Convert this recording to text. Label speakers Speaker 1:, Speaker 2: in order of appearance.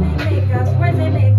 Speaker 1: they make us? Where they make